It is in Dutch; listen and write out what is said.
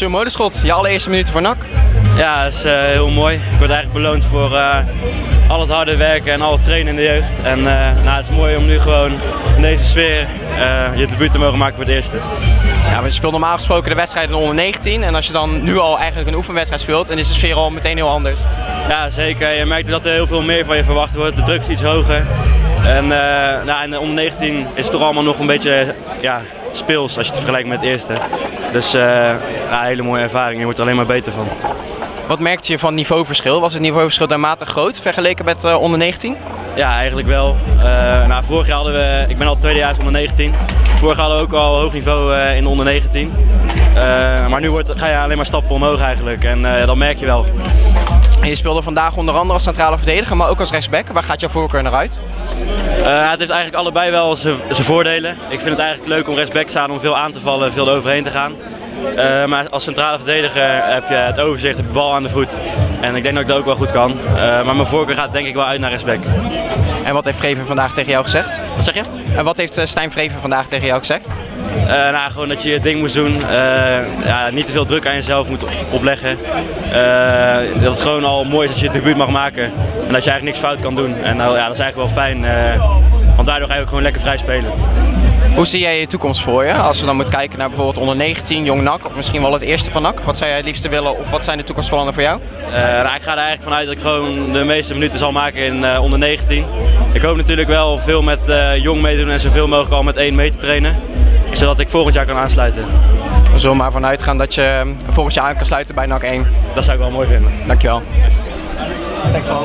Molenschot, je allereerste minuten voor NAC. Ja, dat is uh, heel mooi. Ik word eigenlijk beloond voor uh, al het harde werken en al het trainen in de jeugd. En uh, nou, het is mooi om nu gewoon in deze sfeer je debuut te mogen maken voor het eerste. Ja, we speelt normaal gesproken de wedstrijd in onder 19 en als je dan nu al eigenlijk een oefenwedstrijd speelt, dan is de sfeer al meteen heel anders. Ja, zeker. Je merkt dat er heel veel meer van je verwacht wordt. De druk is iets hoger. En nou, in onder 19 is het toch allemaal nog een beetje ja, speels als je het vergelijkt met het eerste. Dus ja, een hele mooie ervaring. Je wordt er alleen maar beter van. Wat merkte je van niveauverschil? Was het niveauverschil daarmate groot vergeleken met uh, onder 19? Ja, eigenlijk wel. Uh, nou, vorig jaar hadden we, ik ben al tweedejaars onder 19. Vorig jaar hadden we ook al hoog niveau uh, in onder 19. maar nu wordt, ga je alleen maar stappen omhoog eigenlijk en dat merk je wel. En je speelde vandaag onder andere als centrale verdediger, maar ook als rechtsback. Waar gaat jouw voorkeur naar uit? Uh, het heeft eigenlijk allebei wel zijn voordelen. Ik vind het eigenlijk leuk om rechtsback te staan, om veel aan te vallen, veel eroverheen te gaan. Uh, maar als centrale verdediger heb je het overzicht, de bal aan de voet. En ik denk dat ik dat ook wel goed kan. Uh, maar mijn voorkeur gaat denk ik wel uit naar rechtsback. En wat heeft Vreven vandaag tegen jou gezegd? Wat zeg je? En wat heeft Stijn Vreven vandaag tegen jou gezegd? Uh, nou, gewoon dat je je ding moet doen. ja, niet te veel druk aan jezelf moet opleggen. dat het gewoon al mooi is dat je het debuut mag maken. En dat je eigenlijk niks fout kan doen. En nou, ja, dat is eigenlijk wel fijn. want daardoor ga je ook gewoon lekker vrij spelen. Hoe zie jij je toekomst voor je? Als we dan moeten kijken naar bijvoorbeeld onder 19, jong NAC of misschien wel het eerste van NAC. Wat zou jij het liefste willen of wat zijn de toekomstplannen voor jou? Uh, nou, ik ga er eigenlijk vanuit dat ik gewoon de meeste minuten zal maken in uh, onder 19. Ik hoop natuurlijk wel veel met uh, jong meedoen en zoveel mogelijk al met één mee te trainen. Zodat ik volgend jaar kan aansluiten. We zullen maar vanuit gaan dat je volgend jaar aan kan sluiten bij NAC 1. Dat zou ik wel mooi vinden. Dankjewel. Thanks wel.